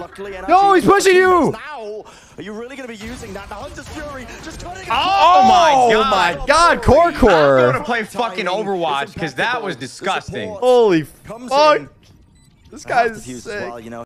luckily, and No, he's pushing you! Now, are you really going to be using that? The Hunter's Fury just cutting Oh my Oh god. my oh god, Core I'm going to play fucking Overwatch because that was disgusting. Holy fuck. in. This guy's sick. well, you know.